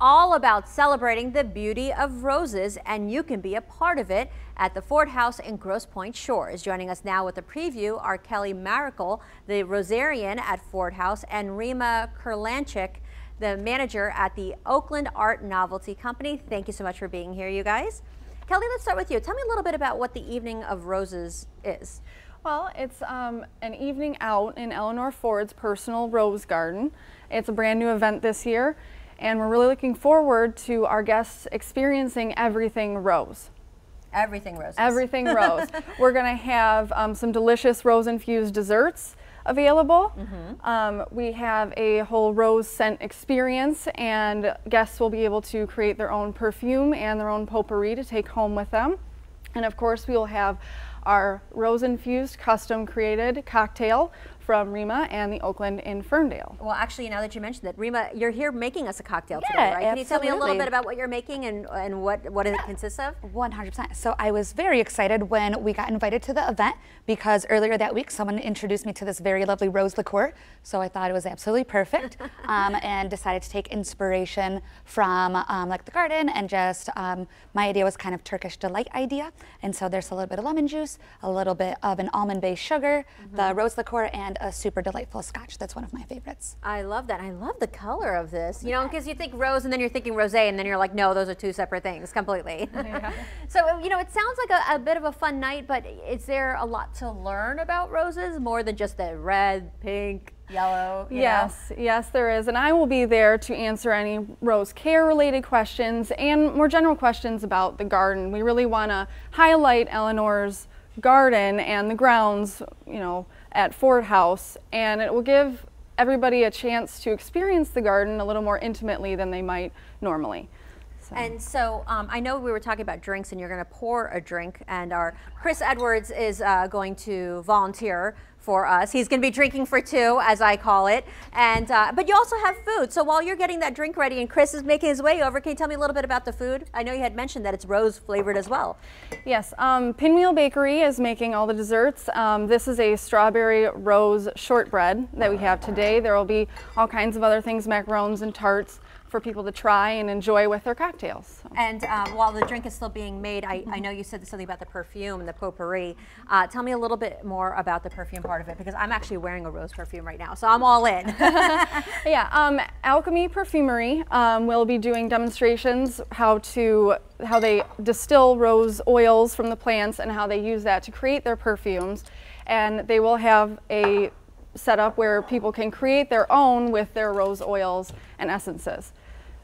all about celebrating the beauty of roses, and you can be a part of it at the Ford House in Grosse Pointe Shores. Joining us now with a preview are Kelly Maracle, the Rosarian at Ford House, and Rima Kurlanchik, the manager at the Oakland Art Novelty Company. Thank you so much for being here, you guys. Kelly, let's start with you. Tell me a little bit about what the Evening of Roses is. Well, it's um, an evening out in Eleanor Ford's personal rose garden. It's a brand new event this year, and we're really looking forward to our guests experiencing everything rose. Everything rose. Everything rose. we're going to have um, some delicious rose-infused desserts available. Mm -hmm. um, we have a whole rose scent experience and guests will be able to create their own perfume and their own potpourri to take home with them. And of course we will have our rose infused custom created cocktail from Rima and the Oakland in Ferndale. Well, actually, now that you mentioned that, Rima, you're here making us a cocktail yeah, today, right? Can you tell me a little bit about what you're making and, and what, what it consists of? 100%. So I was very excited when we got invited to the event because earlier that week someone introduced me to this very lovely rose liqueur. So I thought it was absolutely perfect um, and decided to take inspiration from um, like the garden and just um, my idea was kind of Turkish delight idea. And so there's a little bit of lemon juice, a little bit of an almond-based sugar, mm -hmm. the rose liqueur, and a super delightful scotch. That's one of my favorites. I love that. I love the color of this. You know, because you think rose and then you're thinking rosé and then you're like, no, those are two separate things completely. Yeah. so, you know, it sounds like a, a, bit of a fun night, but is there a lot to learn about roses more than just the red, pink, yellow? yes, know? yes, there is. And I will be there to answer any rose care related questions and more general questions about the garden. We really want to highlight Eleanor's garden and the grounds, you know, at Ford House, and it will give everybody a chance to experience the garden a little more intimately than they might normally. And so um, I know we were talking about drinks and you're going to pour a drink and our Chris Edwards is uh, going to volunteer for us. He's going to be drinking for two, as I call it. And uh, But you also have food. So while you're getting that drink ready and Chris is making his way over, can you tell me a little bit about the food? I know you had mentioned that it's rose flavored as well. Yes, um, Pinwheel Bakery is making all the desserts. Um, this is a strawberry rose shortbread that we have today. There will be all kinds of other things, macarons and tarts for people to try and enjoy with their cocktails. So. And um, while the drink is still being made, I, I, know you said something about the perfume and the potpourri. Uh, tell me a little bit more about the perfume part of it because I'm actually wearing a rose perfume right now, so I'm all in. yeah, um, Alchemy Perfumery um, will be doing demonstrations how to how they distill rose oils from the plants and how they use that to create their perfumes. And they will have a setup where people can create their own with their rose oils and essences.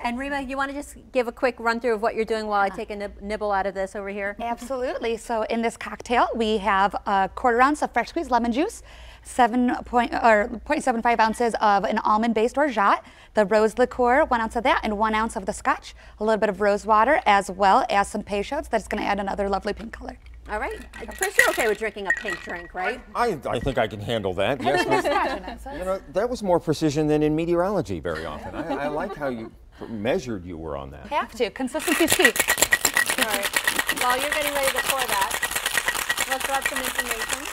And Rima, you want to just give a quick run through of what you're doing while I take a nib nibble out of this over here? Absolutely. So in this cocktail, we have a quarter ounce of fresh squeezed lemon juice, seven point or 0.75 ounces of an almond-based orgeat, the rose liqueur, one ounce of that, and one ounce of the scotch, a little bit of rose water, as well as some peychaud's that's going to add another lovely pink color. All right. Chris, you're okay with drinking a pink drink, right? I, I think I can handle that. Yes, but, you know, that was more precision than in meteorology very often. I, I like how you measured you were on that. Have to. Consistency's key. All right. While you're getting ready to pour that, let's drop some information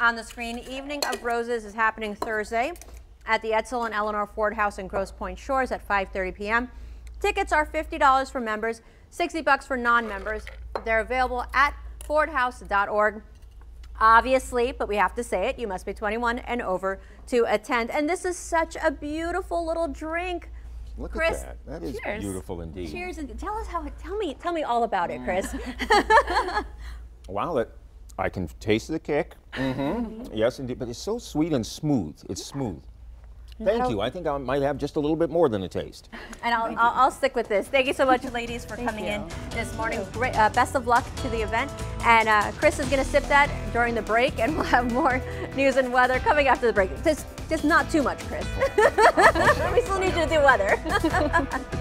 on the screen. Evening of Roses is happening Thursday at the Edsel and Eleanor Ford House in Grosse Pointe Shores at 5.30 p.m. Tickets are $50 for members, 60 bucks for non-members. They're available at fordhouse.org. Obviously, but we have to say it, you must be 21 and over to attend. And this is such a beautiful little drink. Look Chris, at that. That is cheers. beautiful indeed. Cheers and tell us how tell me tell me all about it, Chris. wow, that I can taste the kick. Mm -hmm. yes, indeed, but it's so sweet and smooth. It's smooth. Thank you. I think I might have just a little bit more than a taste. And I'll, I'll, I'll, stick with this. Thank you so much, ladies, for coming you. in this morning. Great, uh, best of luck to the event. And uh, Chris is going to sip that during the break, and we'll have more news and weather coming after the break. Just, just not too much, Chris. we still need you to do weather.